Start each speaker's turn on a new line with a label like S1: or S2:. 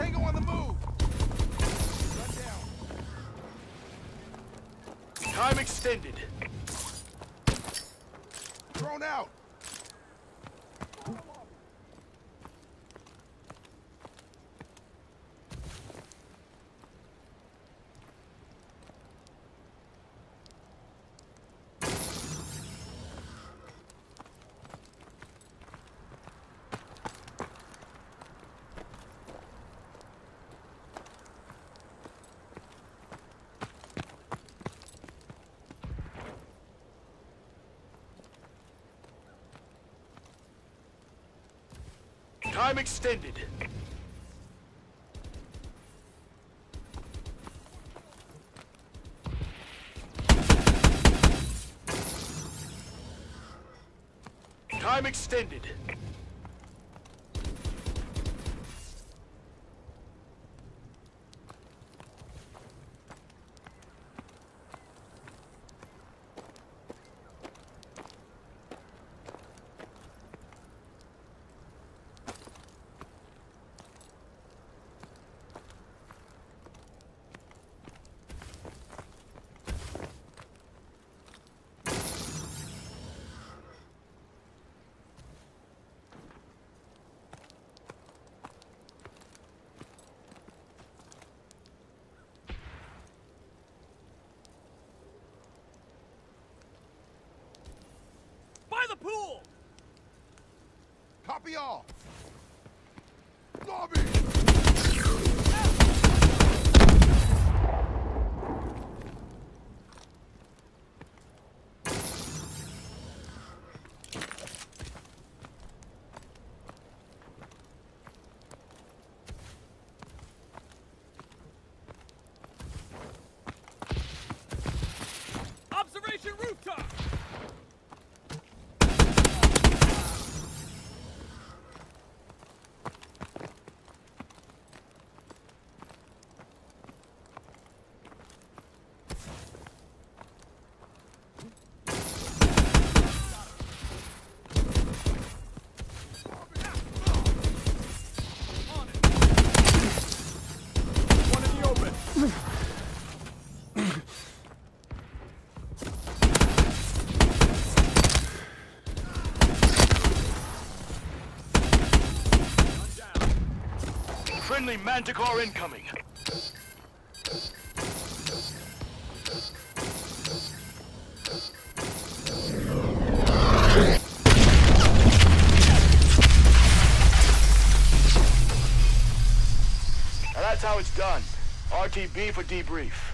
S1: Tango on the move! Time extended.
S2: Thrown out!
S1: Time extended. Time extended.
S3: Pool!
S2: Copy all. Lobby.
S1: Friendly Manticore incoming. Now that's how it's done. RTB for debrief.